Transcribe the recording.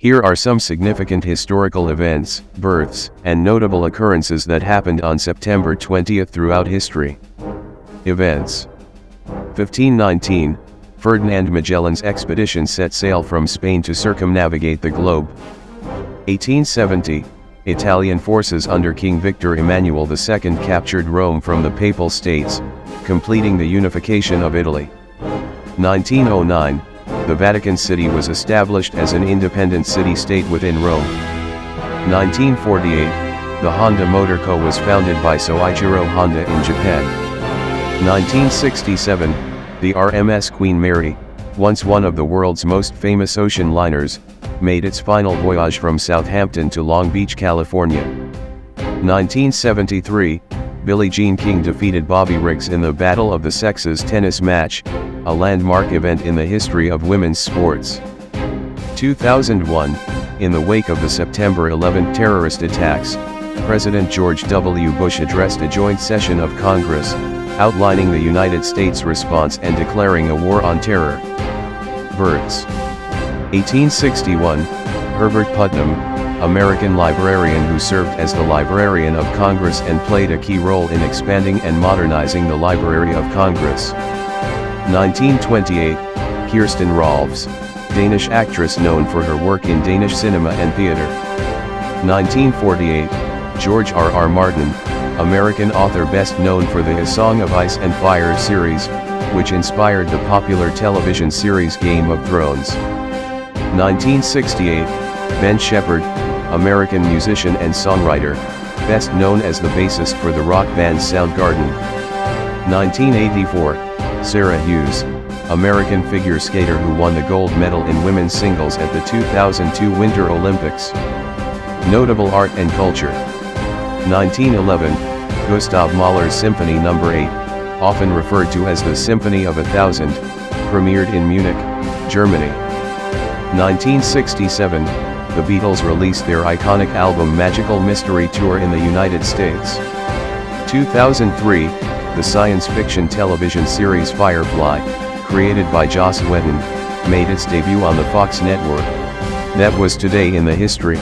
Here are some significant historical events, births, and notable occurrences that happened on September 20th throughout history. Events 1519, Ferdinand Magellan's expedition set sail from Spain to circumnavigate the globe. 1870, Italian forces under King Victor Emmanuel II captured Rome from the Papal States, completing the unification of Italy. 1909, the Vatican City was established as an independent city-state within Rome. 1948, the Honda Motor Co. was founded by Soichiro Honda in Japan. 1967, the RMS Queen Mary, once one of the world's most famous ocean liners, made its final voyage from Southampton to Long Beach, California. 1973, Billie Jean King defeated Bobby Riggs in the Battle of the Sexes tennis match, a landmark event in the history of women's sports. 2001, in the wake of the September 11 terrorist attacks, President George W. Bush addressed a joint session of Congress, outlining the United States response and declaring a war on terror. Birds. 1861, Herbert Putnam, American librarian who served as the Librarian of Congress and played a key role in expanding and modernizing the Library of Congress. 1928, Kirsten Rolffes, Danish actress known for her work in Danish cinema and theater. 1948, George R. R. Martin, American author best known for the A Song of Ice and Fire series, which inspired the popular television series Game of Thrones. 1968, Ben Shepherd, American musician and songwriter, best known as the bassist for the rock band Soundgarden. 1984, Sarah Hughes, American figure skater who won the gold medal in women's singles at the 2002 Winter Olympics. Notable art and culture. 1911, Gustav Mahler's Symphony No. 8, often referred to as the Symphony of a Thousand, premiered in Munich, Germany. 1967, the Beatles released their iconic album Magical Mystery Tour in the United States. 2003, the science fiction television series Firefly, created by Joss Whedon, made its debut on the Fox network. That was today in the history.